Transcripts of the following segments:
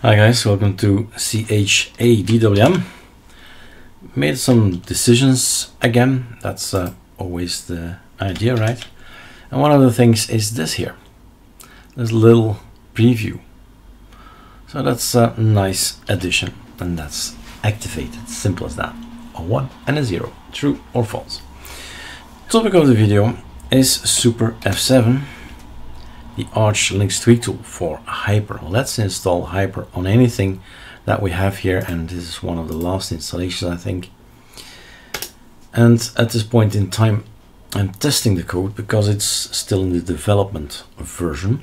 Hi guys, welcome to CHADWM. Made some decisions again, that's uh, always the idea, right? And one of the things is this here. This little preview. So that's a nice addition and that's activated, simple as that. A 1 and a 0, true or false. Topic of the video is Super F7 the Arch Linux tweak tool for Hypr. Let's install Hypr on anything that we have here and this is one of the last installations I think. And at this point in time I'm testing the code because it's still in the development version.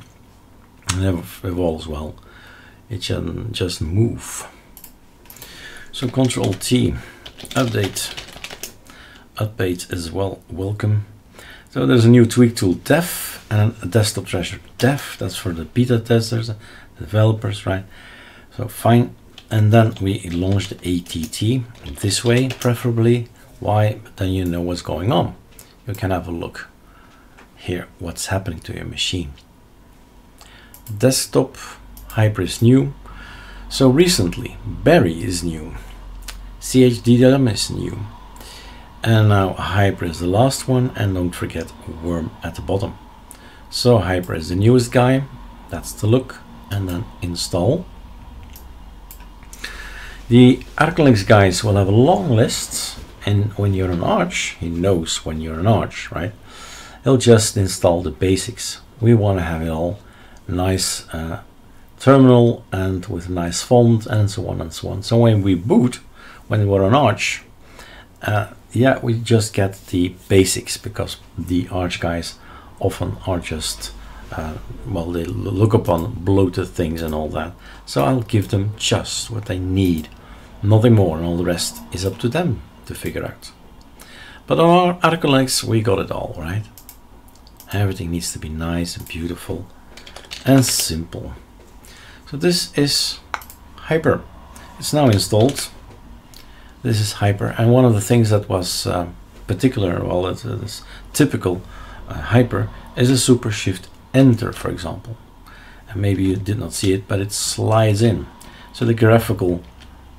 It never evolves well. It can just move. So Control T, update, update as well, welcome. So there's a new tweak tool def and a desktop trasher. Dev that's for the beta testers developers right? So fine. And then we launch the att this way preferably. Why? Then you know what's going on. You can have a look here what's happening to your machine. Desktop hypr is new. So recently berry is new. Chadwm is new. And now hypr is the last one. And don't forget worm at the bottom so Hypr is the newest guy. That's the look. And then install. The ArcoLinux guys will have a long list. And when you're an Arch, he knows when you're an Arch, right? He'll just install the basics. We want to have it all nice uh, terminal and with a nice font and so on and so on. So when we boot, when we're on Arch, uh, yeah, we just get the basics because the Arch guys often are just uh, well they look upon bloated things and all that. So I'll give them just what they need. Nothing more and all the rest is up to them to figure out. But on our ArcoLinux we got it all right? Everything needs to be nice and beautiful and simple. So this is Hypr. It's now installed. This is Hypr. And one of the things that was uh, particular well it's, it's typical hypr is a super shift enter for example. And maybe you did not see it but it slides in. So the graphical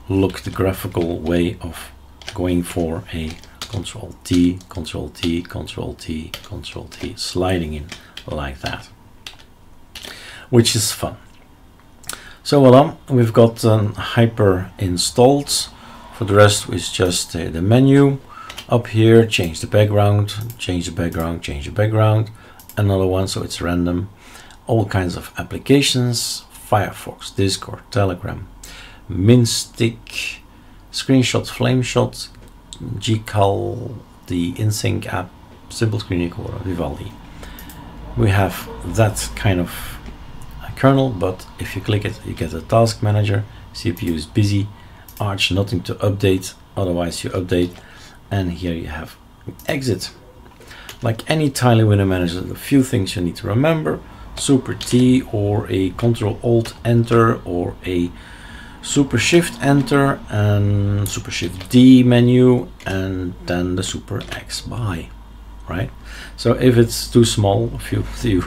look the graphical way of going for a control T control T control T control T sliding in like that which is fun. So voila we've got um, hypr installed. For the rest is just uh, the menu up here change the background change the background change the background another one so it's random. All kinds of applications Firefox Discord Telegram Mintstick screenshot flameshot gcal the InSync app simple screen recorder Vivaldi. We have that kind of kernel but if you click it you get a task manager. CPU is busy. Arch nothing to update. Otherwise you update and here you have exit. Like any tile window manager a few things you need to remember. Super T or a control alt enter or a super shift enter and super shift D menu and then the super X by right? So if it's too small if you, you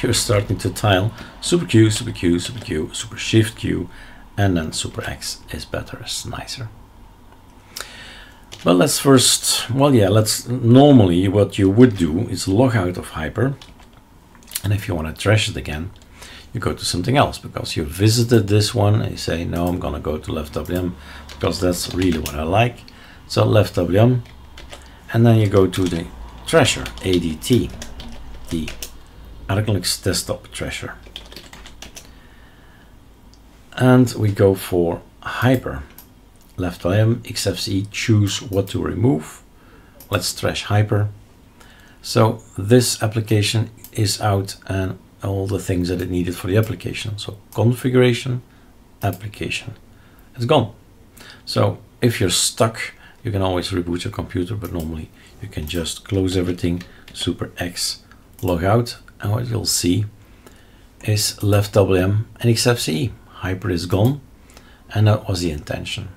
you're starting to tile super Q super Q super Q super shift Q and then super X is better it's nicer but let's first, well, yeah, let's normally what you would do is log out of Hypr. And if you want to trash it again, you go to something else because you visited this one and you say, no, I'm going to go to LeftWM because that's really what I like. So LeftWM, and then you go to the trasher, ADT, the ArcoLinux desktop trasher. And we go for Hypr left IM, XFCE, choose what to remove. Let's trash hypr. So this application is out and all the things that it needed for the application. So configuration, application, it's gone. So if you're stuck, you can always reboot your computer, but normally you can just close everything, super X, log out, and what you'll see is left WM and XFCE. Hypr is gone, and that was the intention.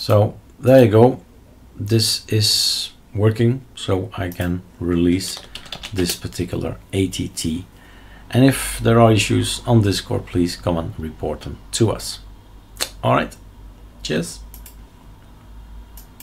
So there you go. This is working, so I can release this particular ATT And if there are issues on Discord, please come and report them to us. All right. Cheers.